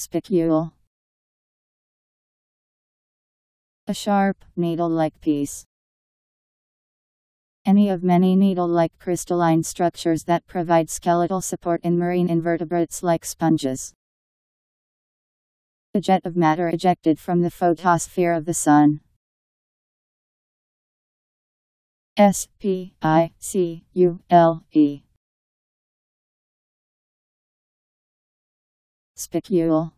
Spicule. A sharp, needle-like piece. Any of many needle-like crystalline structures that provide skeletal support in marine invertebrates like sponges. A jet of matter ejected from the photosphere of the Sun. S P I C U L E Spicule